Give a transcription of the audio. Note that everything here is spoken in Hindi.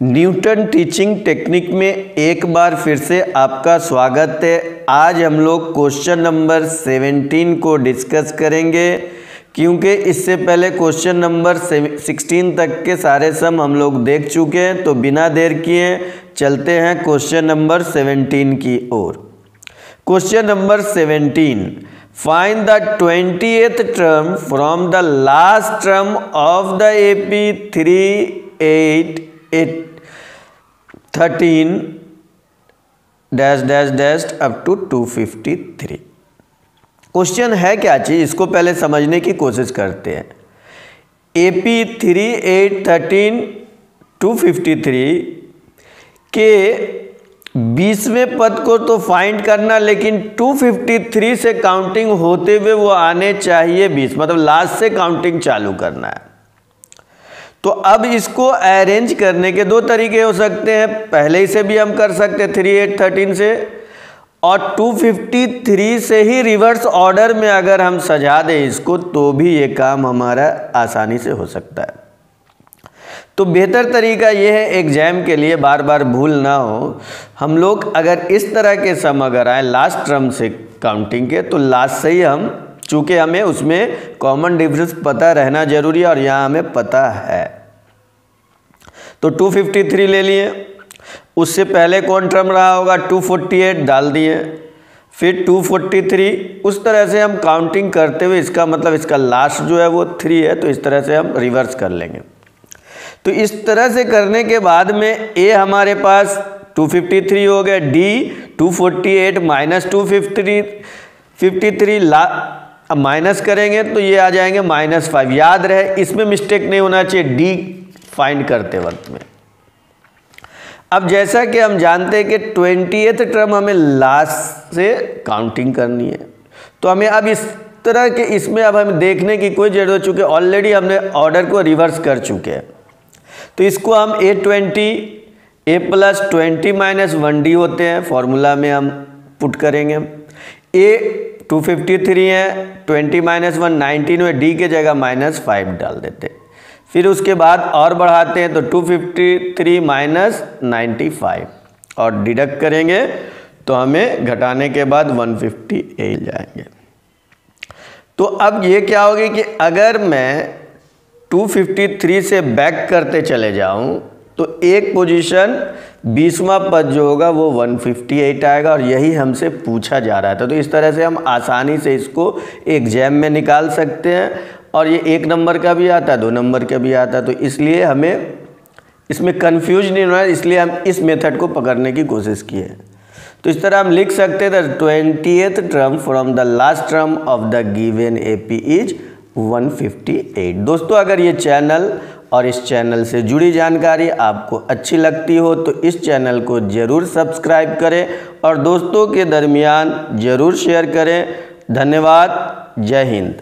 न्यूटन टीचिंग टेक्निक में एक बार फिर से आपका स्वागत है। आज हम लोग क्वेश्चन नंबर 17 को डिस्कस करेंगे, क्योंकि इससे पहले क्वेश्चन नंबर 16 तक के सारे सम हम लोग देख चुके हैं तो बिना देर किए चलते हैं क्वेश्चन नंबर 17 की ओर। Question number 17 find the twenty term from the last term of the A P three eight eight thirteen dash dash dash up to two fifty three question है क्या चीज़? इसको पहले समझने की कोशिश करते हैं। A P three eight thirteen two fifty three के बीसवें पद को तो फाइंड करना, लेकिन 253 से काउंटिंग होते हुए वो आने चाहिए 20 मतलब लास्ट से काउंटिंग चालू करना है। तो अब इसको अरेंज करने के दो तरीके हो सकते हैं। पहले ही से भी हम कर सकते थ्री एट थर्टीन से, और 253 से ही रिवर्स ऑर्डर में अगर हम सजा दें इसको तो भी ये काम हमारा आसानी से हो सकता है। तो बेहतर तरीका ये है एग्ज़ाम के लिए बार बार भूल ना हो। हम लोग अगर इस तरह के सम अगर आए लास्ट टर्म से काउंटिंग के तो लास्ट से ही हम, चूँकि हमें उसमें कॉमन डिफरेंस पता रहना ज़रूरी है, और यहाँ हमें पता है। तो 253 ले लिए। उससे पहले कौन टर्म रहा होगा? 248 डाल दिए। फिर 243 उस तरह से हम काउंटिंग करते हुए इसका मतलब इसका लास्ट जो है वो थ्री है तो इस तरह से हम रिवर्स कर लेंगे। तो इस तरह से करने के बाद में ए हमारे पास 253 हो गया डी 248 माइनस टू फिफ्टी ला, अब माइनस करेंगे तो ये आ जाएँगे माइनस फाइव याद रहे, इसमें मिस्टेक नहीं होना चाहिए। डी फाइंड करते वक्त में। अब जैसा कि हम जानते हैं कि ट्वेंटी टर्म हमें लास्ट से काउंटिंग करनी है। तो हमें अब इस तरह के इसमें अब हमें देखने की कोई ज़रूरत चूँकि ऑलरेडी हमने ऑर्डर को रिवर्स कर चुके हैं। तो इसको हम A twenty A plus twenty minus one D होते हैं। फॉर्मूला में हम पुट करेंगे। ए टू फिफ्टी थ्री है ट्वेंटी माइनस वन नाइनटीन में डी के जगह माइनस फाइव डाल देते फिर उसके बाद और बढ़ाते हैं तो two fifty three minus ninety और डिडक्ट करेंगे तो हमें घटाने के बाद वन फिफ्टी एट जाएँगे। तो अब ये क्या होगी कि अगर मैं 253 से बैक करते चले जाऊँ तो एक पोजीशन बीसवा पद जो होगा वो 158 आएगा और यही हमसे पूछा जा रहा था तो इस तरह से हम आसानी से इसको एग्ज़ाम में निकाल सकते हैं। और ये एक नंबर का भी आता है दो नंबर का भी आता है तो इसलिए हमें इसमें कन्फ्यूज़ नहीं होना, इसलिए हम इस मेथड को पकड़ने की कोशिश की है। तो इस तरह हम लिख सकते थे twentieth term from the last term of the given A P is 158 दोस्तों, अगर ये चैनल और इस चैनल से जुड़ी जानकारी आपको अच्छी लगती हो तो इस चैनल को ज़रूर सब्सक्राइब करें और दोस्तों के दरमियान ज़रूर शेयर करें। धन्यवाद। जय हिंद।